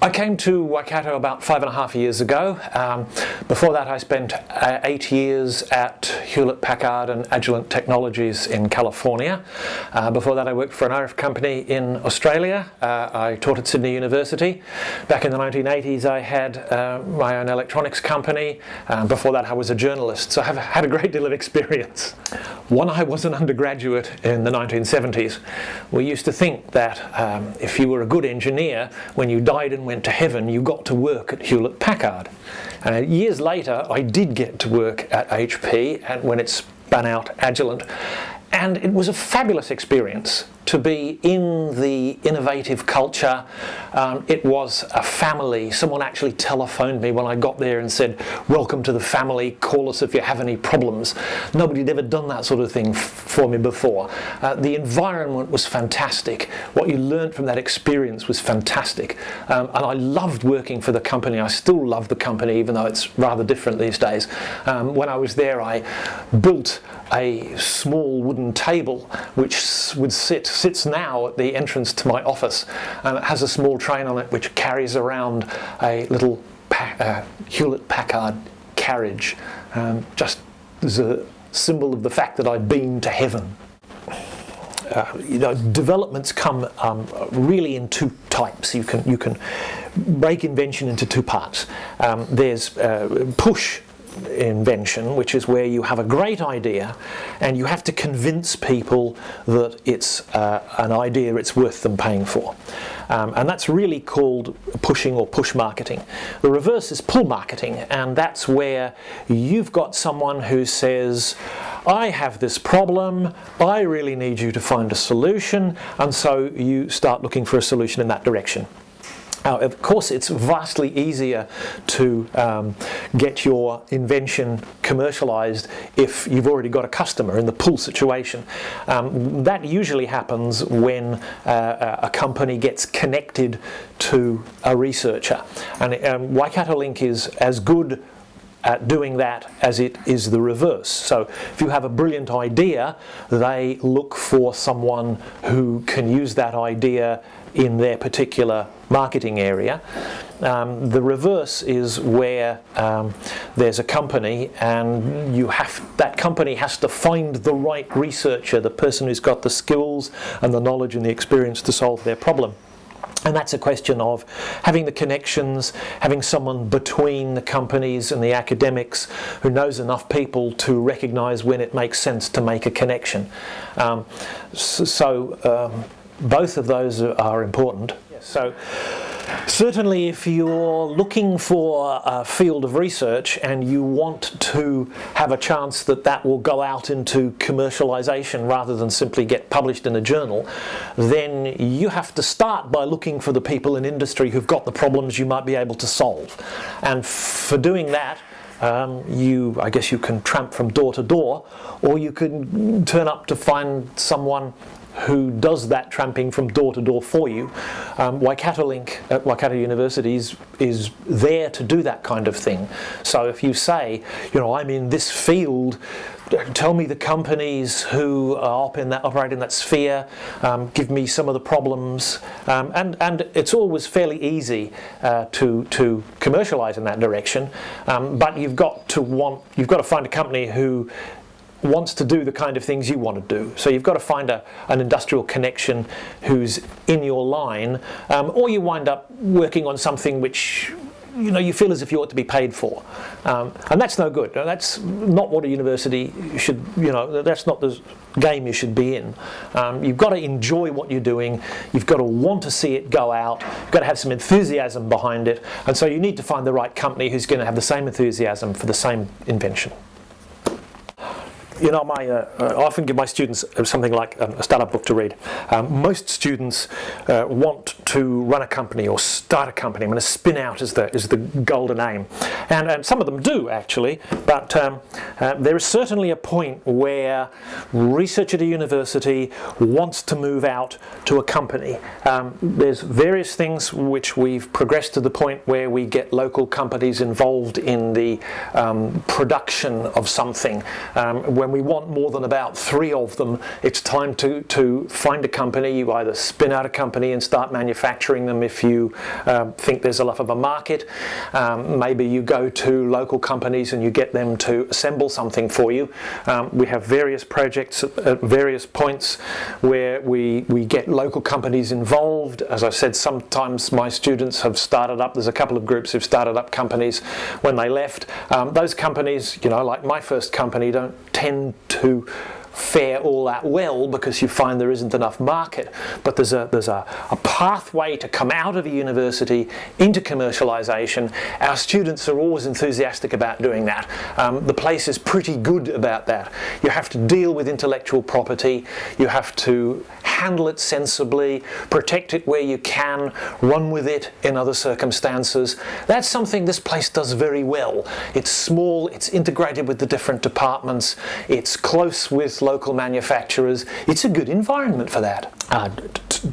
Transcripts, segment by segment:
I came to Waikato about five and a half years ago. Um, before that, I spent uh, eight years at Hewlett Packard and Agilent Technologies in California. Uh, before that, I worked for an RF company in Australia. Uh, I taught at Sydney University. Back in the 1980s, I had uh, my own electronics company. Uh, before that, I was a journalist, so I've had a great deal of experience. When I was an undergraduate in the 1970s, we used to think that um, if you were a good engineer, when you died and went to heaven, you got to work at Hewlett Packard. And years later, I did get to work at HP, and when it spun out Agilent, and it was a fabulous experience to be in the innovative culture. Um, it was a family. Someone actually telephoned me when I got there and said, Welcome to the family, call us if you have any problems. Nobody had ever done that sort of thing for me before. Uh, the environment was fantastic. What you learned from that experience was fantastic. Um, and I loved working for the company. I still love the company, even though it's rather different these days. Um, when I was there, I built a small wooden table which would sit sits now at the entrance to my office and it has a small train on it which carries around a little pa uh, Hewlett Packard carriage um, just as a symbol of the fact that I'd been to heaven. Uh, you know, developments come um, really in two types. You can you can break invention into two parts. Um, there's uh, push invention, which is where you have a great idea and you have to convince people that it's uh, an idea it's worth them paying for. Um, and that's really called pushing or push marketing. The reverse is pull marketing, and that's where you've got someone who says, I have this problem, I really need you to find a solution, and so you start looking for a solution in that direction. Now, of course, it's vastly easier to um, get your invention commercialized if you've already got a customer in the pull situation. Um, that usually happens when uh, a company gets connected to a researcher. And um, Waikato Link is as good at doing that as it is the reverse. So if you have a brilliant idea, they look for someone who can use that idea in their particular marketing area. Um, the reverse is where um, there's a company and you have that company has to find the right researcher, the person who's got the skills and the knowledge and the experience to solve their problem. And that's a question of having the connections, having someone between the companies and the academics who knows enough people to recognize when it makes sense to make a connection. Um, so, um, both of those are important. Yes. So certainly if you're looking for a field of research and you want to have a chance that that will go out into commercialization rather than simply get published in a journal, then you have to start by looking for the people in industry who've got the problems you might be able to solve. And for doing that, um, you, I guess you can tramp from door to door, or you can turn up to find someone who does that tramping from door to door for you. Um, Waikato Link at Waikato University is, is there to do that kind of thing. So if you say, you know, I'm in this field, tell me the companies who are in that, operate in that sphere, um, give me some of the problems, um, and, and it's always fairly easy uh, to, to commercialize in that direction, um, but you've got to want, you've got to find a company who wants to do the kind of things you want to do. So you've got to find a, an industrial connection who's in your line, um, or you wind up working on something which you know you feel as if you ought to be paid for, um, and that's no good. That's not what a university should. You know that's not the game you should be in. Um, you've got to enjoy what you're doing. You've got to want to see it go out. You've got to have some enthusiasm behind it, and so you need to find the right company who's going to have the same enthusiasm for the same invention you know, my, uh, I often give my students something like um, a startup book to read. Um, most students uh, want to run a company or start a company. I'm going to spin out is the, is the golden aim. And, and some of them do, actually, but um, uh, there is certainly a point where research at a university wants to move out to a company. Um, there's various things which we've progressed to the point where we get local companies involved in the um, production of something. Um, when when we want more than about three of them, it's time to, to find a company. You either spin out a company and start manufacturing them if you um, think there's enough of a market. Um, maybe you go to local companies and you get them to assemble something for you. Um, we have various projects at, at, various points where we, we get local companies involved. As I said, sometimes my students have started up, there's a couple of groups who've started up companies when they left. Um, those companies, you know, like my first company, don't tend to fare all that well because you find there isn't enough market. But there's a, there's a, a pathway to come out of a university into commercialisation. Our students are always enthusiastic about doing that. Um, the place is pretty good about that. You have to deal with intellectual property, you have to handle it sensibly, protect it where you can, run with it in other circumstances. That's something this place does very well. It's small, it's integrated with the different departments, it's close with local manufacturers. It's a good environment for that. Uh,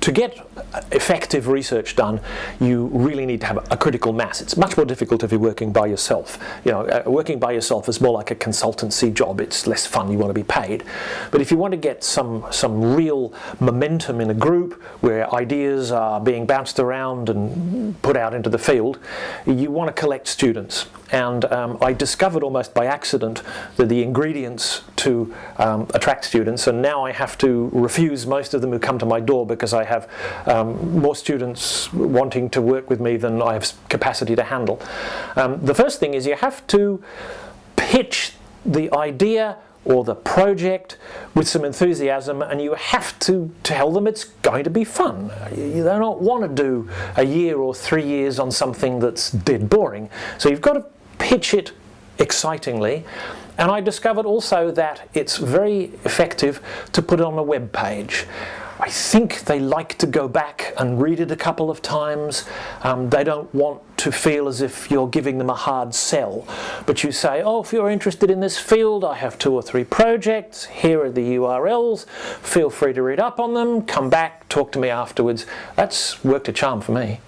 to get effective research done, you really need to have a critical mass. It's much more difficult if you're working by yourself. You know, uh, working by yourself is more like a consultancy job. It's less fun. You want to be paid. But if you want to get some some real momentum in a group where ideas are being bounced around and put out into the field, you want to collect students. And um, I discovered almost by accident that the ingredients to um, attract students, and now I have to refuse most of them who come to my door because I have um, more students wanting to work with me than I have capacity to handle. Um, the first thing is you have to pitch the idea or the project with some enthusiasm and you have to tell them it's going to be fun. They don't want to do a year or three years on something that's dead boring. So you've got to pitch it excitingly and I discovered also that it's very effective to put it on a web page. I think they like to go back and read it a couple of times. Um, they don't want to feel as if you're giving them a hard sell. But you say, oh, if you're interested in this field, I have two or three projects. Here are the URLs. Feel free to read up on them. Come back, talk to me afterwards. That's worked a charm for me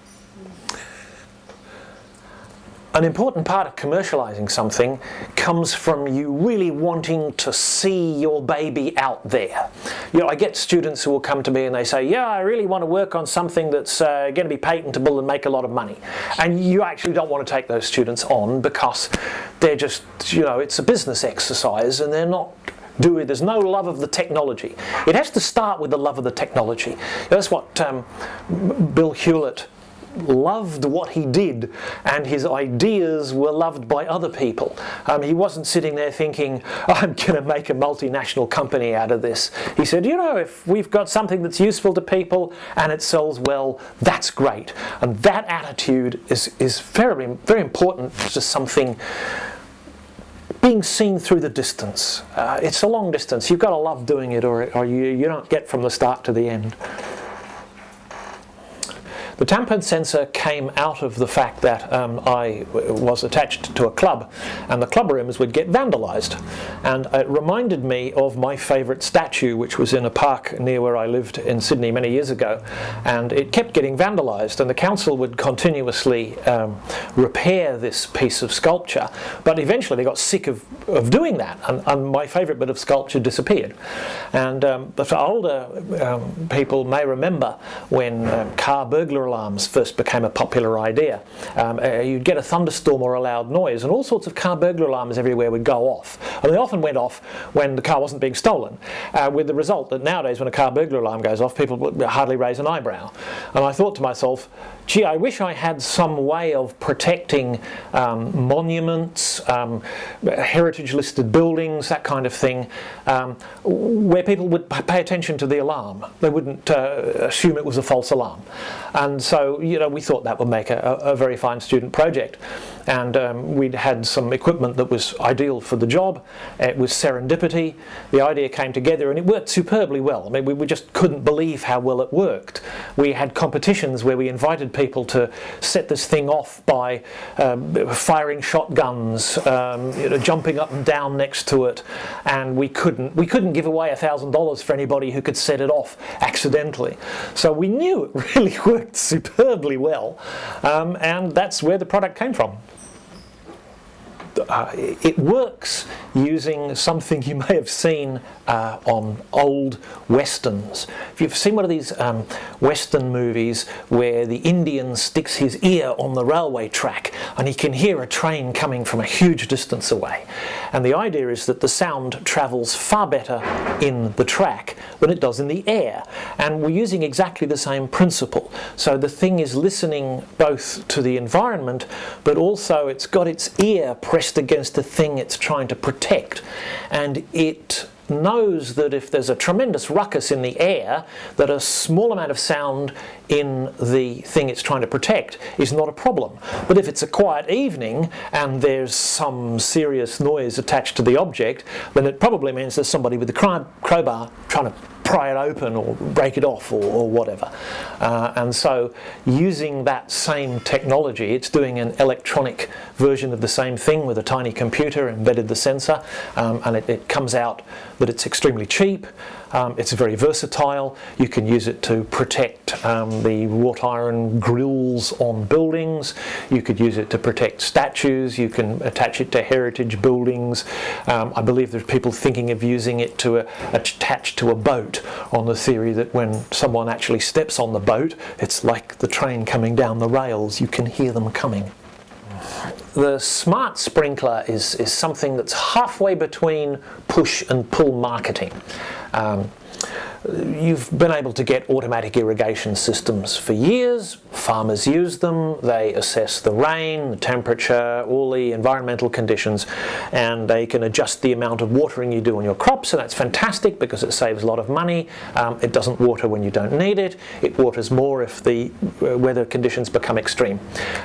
an important part of commercializing something comes from you really wanting to see your baby out there. You know, I get students who will come to me and they say, yeah, I really want to work on something that's uh, going to be patentable and make a lot of money. And you actually don't want to take those students on because they're just, you know, it's a business exercise and they're not do it. There's no love of the technology. It has to start with the love of the technology. That's what um, Bill Hewlett loved what he did and his ideas were loved by other people. Um, he wasn't sitting there thinking, I'm going to make a multinational company out of this. He said, you know, if we've got something that's useful to people and it sells well, that's great. And that attitude is, is very, very important to something being seen through the distance. Uh, it's a long distance. You've got to love doing it or, or you, you don't get from the start to the end. The tamper sensor came out of the fact that um, I was attached to a club and the club rooms would get vandalised. And it reminded me of my favourite statue, which was in a park near where I lived in Sydney many years ago. And it kept getting vandalised, and the council would continuously um, repair this piece of sculpture. But eventually they got sick of, of doing that, and, and my favourite bit of sculpture disappeared. And um, the older um, people may remember when um, car burglar alarms first became a popular idea. Um, uh, you'd get a thunderstorm or a loud noise, and all sorts of car burglar alarms everywhere would go off. And they often went off when the car wasn't being stolen, uh, with the result that nowadays when a car burglar alarm goes off, people hardly raise an eyebrow. And I thought to myself, gee, I wish I had some way of protecting um, monuments, um, heritage listed buildings, that kind of thing, um, where people would pay attention to the alarm. They wouldn't uh, assume it was a false alarm. And so, you know, we thought that would make a, a very fine student project and um, we'd had some equipment that was ideal for the job. It was serendipity. The idea came together and it worked superbly well. I mean, we, we just couldn't believe how well it worked. We had competitions where we invited people to set this thing off by um, firing shotguns, um, you know, jumping up and down next to it, and we couldn't we couldn't give away a thousand dollars for anybody who could set it off accidentally. So we knew it really worked superbly well, um, and that's where the product came from uh, it works using something you may have seen uh, on old westerns. If you've seen one of these um, western movies where the Indian sticks his ear on the railway track and he can hear a train coming from a huge distance away. And the idea is that the sound travels far better in the track than it does in the air. And we're using exactly the same principle. So the thing is listening both to the environment, but also it's got its ear pressed against the thing it's trying to protect. And it knows that if there's a tremendous ruckus in the air, that a small amount of sound in the thing it's trying to protect is not a problem. But if it's a quiet evening and there's some serious noise attached to the object, then it probably means there's somebody with a crowbar trying to pry it open or break it off or, or whatever. Uh, and so using that same technology, it's doing an electronic version of the same thing with a tiny computer embedded the sensor um, and it, it comes out that it's extremely cheap, um, it's very versatile. You can use it to protect um, the wrought iron grills on buildings. You could use it to protect statues. You can attach it to heritage buildings. Um, I believe there's people thinking of using it to uh, attach to a boat on the theory that when someone actually steps on the boat, it's like the train coming down the rails. You can hear them coming. The smart sprinkler is, is something that's halfway between push and pull marketing. Um, You've been able to get automatic irrigation systems for years. Farmers use them. They assess the rain, the temperature, all the environmental conditions, and they can adjust the amount of watering you do on your crops, and that's fantastic because it saves a lot of money. Um, it doesn't water when you don't need it. It waters more if the uh, weather conditions become extreme.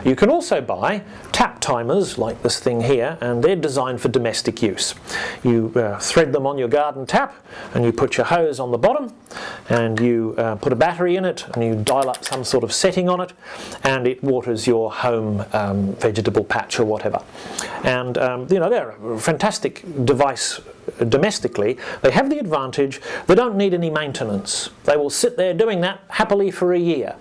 You can also buy tap timers like this thing here, and they're designed for domestic use. You uh, thread them on your garden tap, and you put your hose on the bottom, and you uh, put a battery in it and you dial up some sort of setting on it and it waters your home um, vegetable patch or whatever. And um, you know they're a fantastic device domestically. They have the advantage they don't need any maintenance. They will sit there doing that happily for a year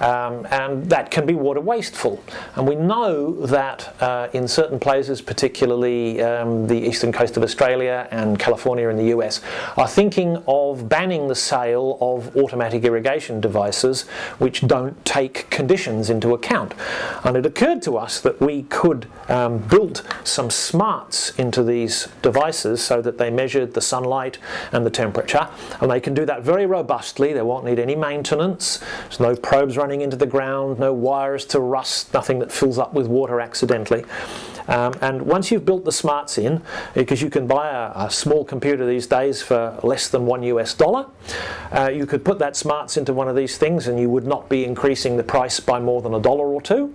um, and that can be water wasteful. And we know that uh, in certain places, particularly um, the eastern coast of Australia and California in the US, are thinking of banning the sale of automatic irrigation devices which don't take conditions into account. And it occurred to us that we could um, build some smarts into these devices so that they measured the sunlight and the temperature, and they can do that very robustly. They won't need any maintenance. There's no probes running running into the ground, no wires to rust, nothing that fills up with water accidentally. Um, and once you've built the smarts in, because you can buy a, a, small computer these days for less than one US dollar, uh, you could put that smarts into one of these things and you would not be increasing the price by more than a dollar or two.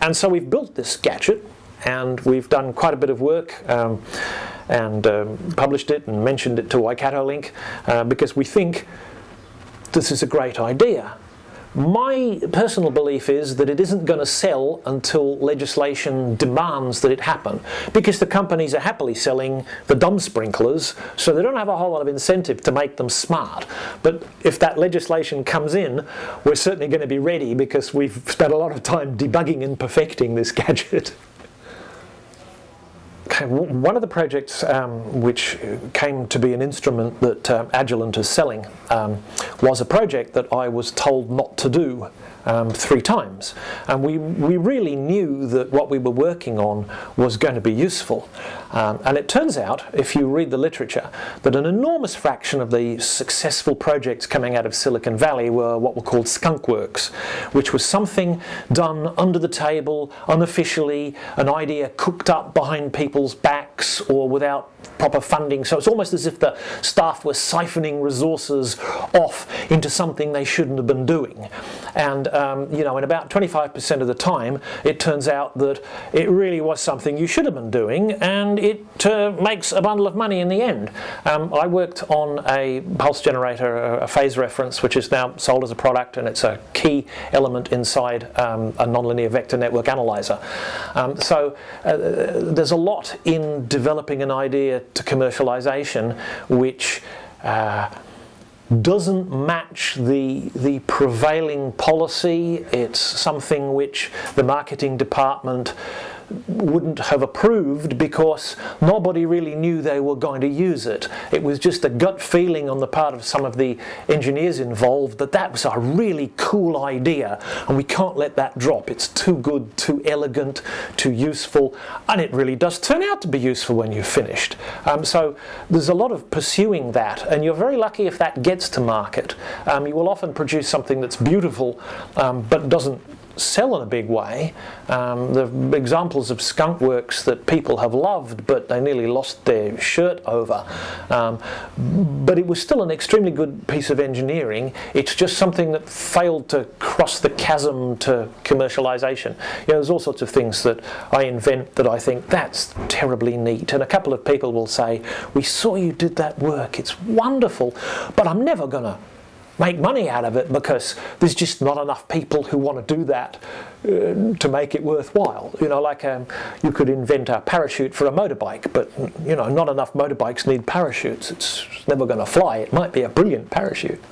And so we've built this gadget and we've done quite a bit of work um, and um, published it and mentioned it to Waikato Link uh, because we think this is a great idea. My personal belief is that it isn't going to sell until legislation demands that it happen because the companies are happily selling the dumb sprinklers so they don't have a whole lot of incentive to make them smart. But if that legislation comes in, we're certainly going to be ready because we've spent a lot of time debugging and perfecting this gadget. One of the projects um, which came to be an instrument that uh, Agilent is selling um, was a project that I was told not to do um, three times. And we, we really knew that what we were working on was going to be useful. Um, and it turns out, if you read the literature, that an enormous fraction of the successful projects coming out of Silicon Valley were what were called skunk works, which was something done under the table, unofficially, an idea cooked up behind people's backs or without proper funding. So it's almost as if the staff were siphoning resources off into something they shouldn't have been doing. And um, you know, in about 25% of the time, it turns out that it really was something you should have been doing, and it uh, makes a bundle of money in the end. Um, I worked on a pulse generator, a phase reference, which is now sold as a product, and it's a key element inside um, a nonlinear vector network analyzer. Um, so uh, there's a lot in developing an idea to commercialization which uh, doesn't match the, the prevailing policy. It's something which the marketing department wouldn't have approved because nobody really knew they were going to use it. It was just a gut feeling on the part of some of the engineers involved that that was a really cool idea and we can't let that drop. It's too good, too elegant, too useful, and it really does turn out to be useful when you've finished. Um, so there's a lot of pursuing that, and you're very lucky if that gets to market. Um, you will often produce something that's beautiful um, but doesn't sell in a big way. Um, the examples of skunk works that people have loved, but they nearly lost their shirt over. Um, but it was still an extremely good piece of engineering. It's just something that failed to cross the chasm to commercialisation. You know, there's all sorts of things that I invent that I think that's terribly neat. And a couple of people will say, "We saw you did that work. It's wonderful, but I'm never going to." Make money out of it because there's just not enough people who want to do that uh, to make it worthwhile. You know, like um, you could invent a parachute for a motorbike, but you know, not enough motorbikes need parachutes. It's never going to fly. It might be a brilliant parachute.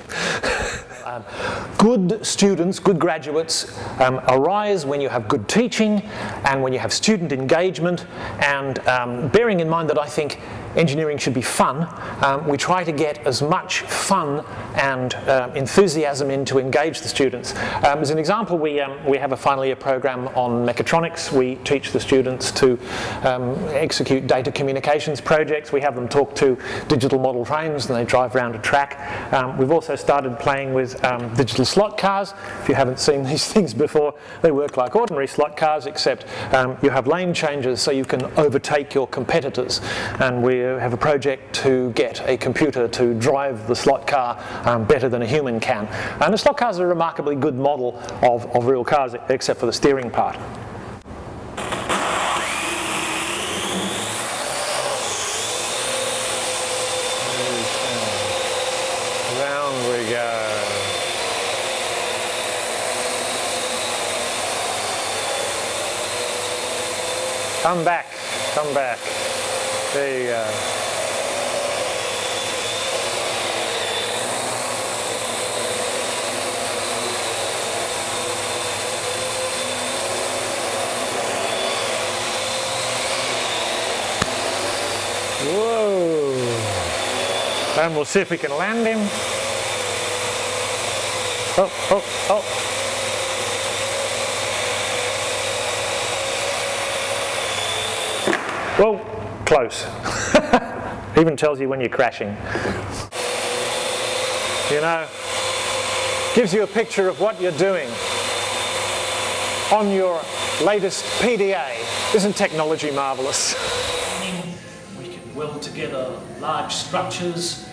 Um, good students, good graduates um, arise when you have good teaching and when you have student engagement and um, bearing in mind that I think engineering should be fun, um, we try to get as much fun and uh, enthusiasm in to engage the students. Um, as an example, we, um, we have a final year program on mechatronics. We teach the students to um, execute data communications projects. We have them talk to digital model trains and they drive around a track. Um, we've also started playing with digital slot cars. If you haven't seen these things before, they work like ordinary slot cars except you have lane changes so you can overtake your competitors. And we have a project to get a computer to drive the slot car um, better than a human can. And the slot car is a remarkably good model of, of real cars, except for the steering part. Round we go. Come back, come back. There you uh, go. Whoa. And we'll see if we can land him. Oh, oh, oh. Whoa close. Even tells you when you're crashing. You know, gives you a picture of what you're doing on your latest PDA. Isn't technology marvellous? We can weld together large structures.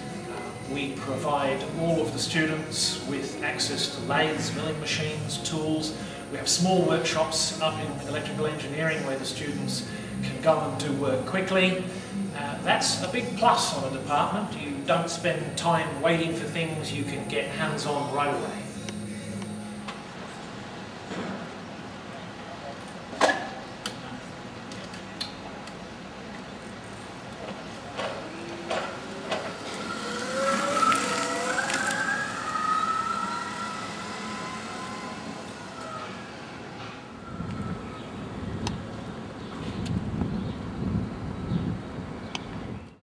We provide all of the students with access to lathes, milling machines, tools. We have small workshops up in electrical engineering where the students can go and do work quickly. Uh, that's a big plus on a department. You don't spend time waiting for things, you can get hands-on right away.